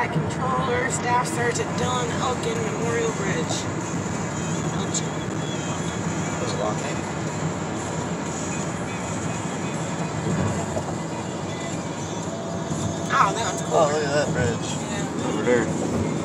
Combat controller, staff Sergeant Dylan Elchin Memorial Bridge. Elgin. That was. Oh, that one's cool. Oh, look at that bridge. Yeah. Over there.